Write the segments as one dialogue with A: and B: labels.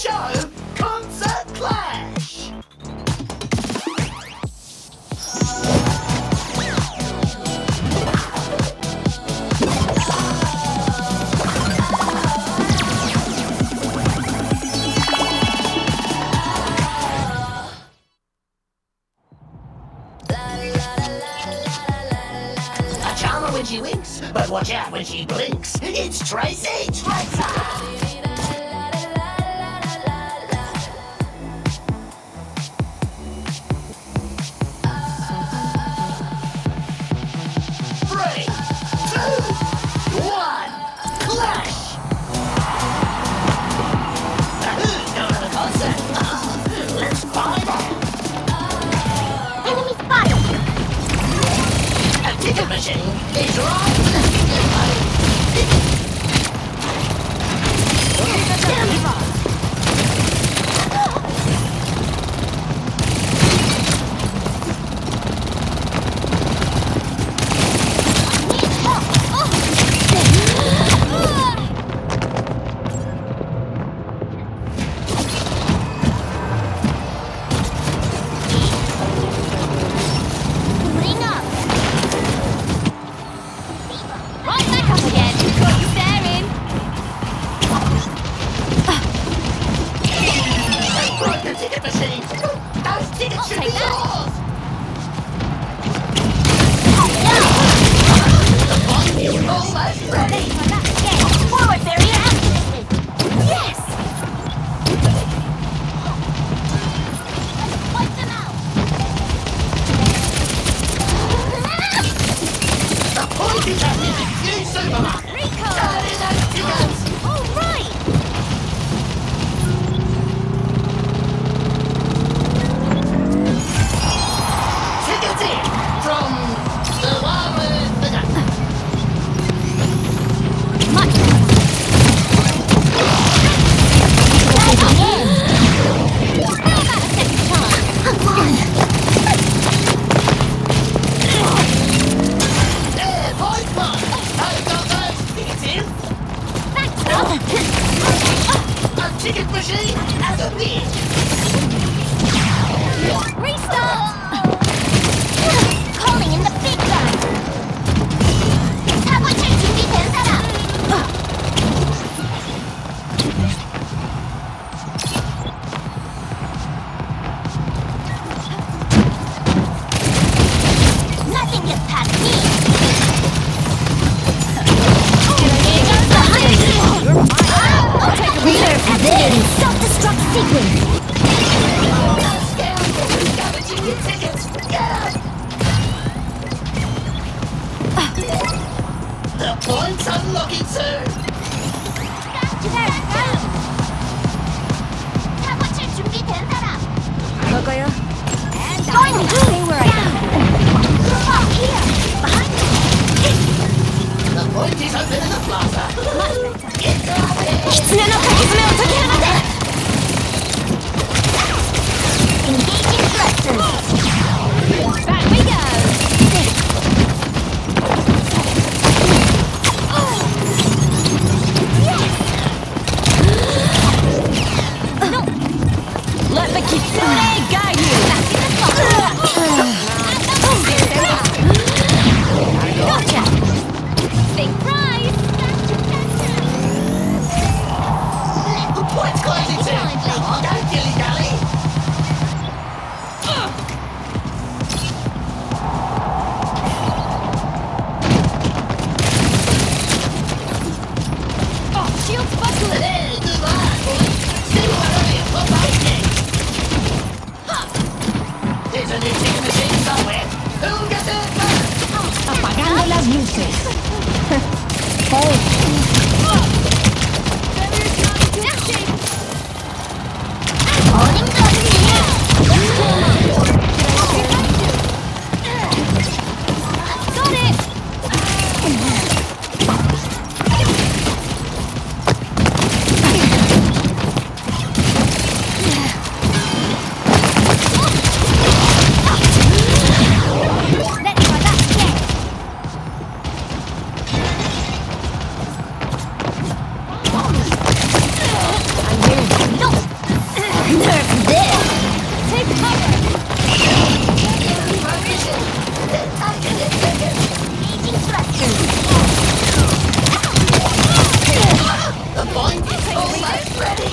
A: Shot. The machine is right.
B: Let the Kitsune guide you!
C: ready!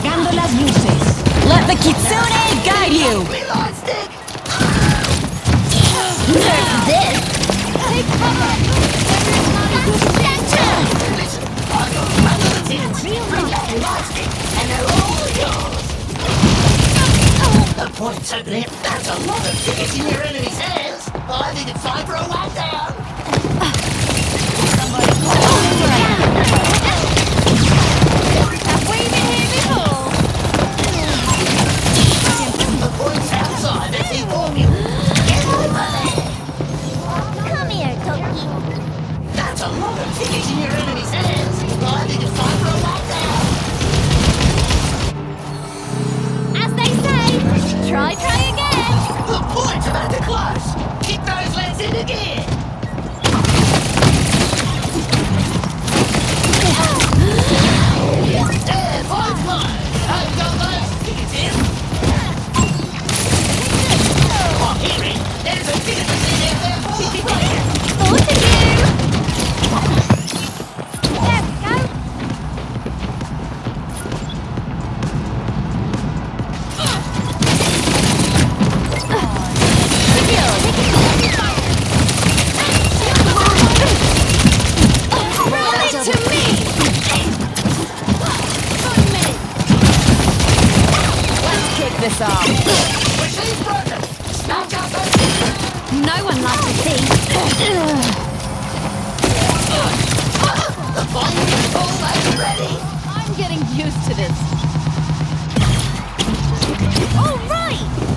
B: Apagando las luces. Let the kitsune guide you!
A: We lost it!
C: This!
A: The points are. That's a lot of tickets in your enemy's hands. I think it's time for a missile.
C: No one likes to see.
B: I'm getting used to this.
C: All right!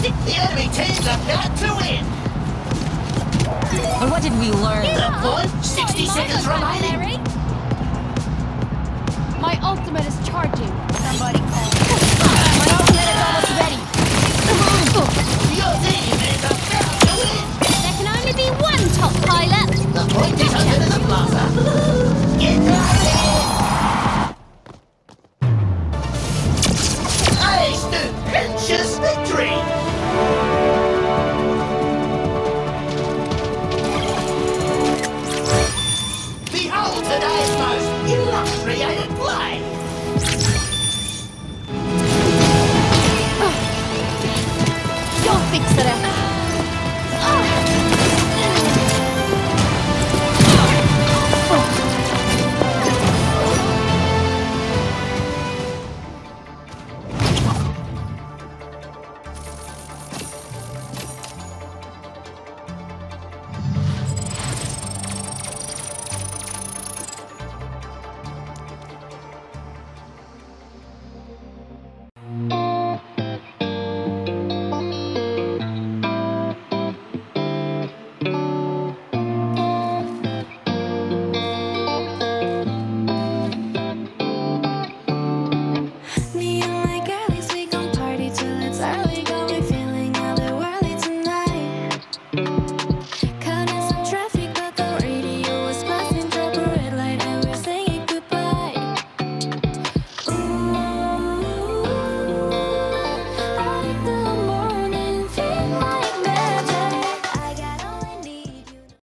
A: The enemy teams are about to win!
B: But what did we learn?
A: Yeah, boys, 60 seconds remaining!
D: My ultimate is charging.
C: Somebody call. My ultimate is almost ready.
A: Your team is about to win!
C: There can only be one top pilot!
A: The point is under the plaza!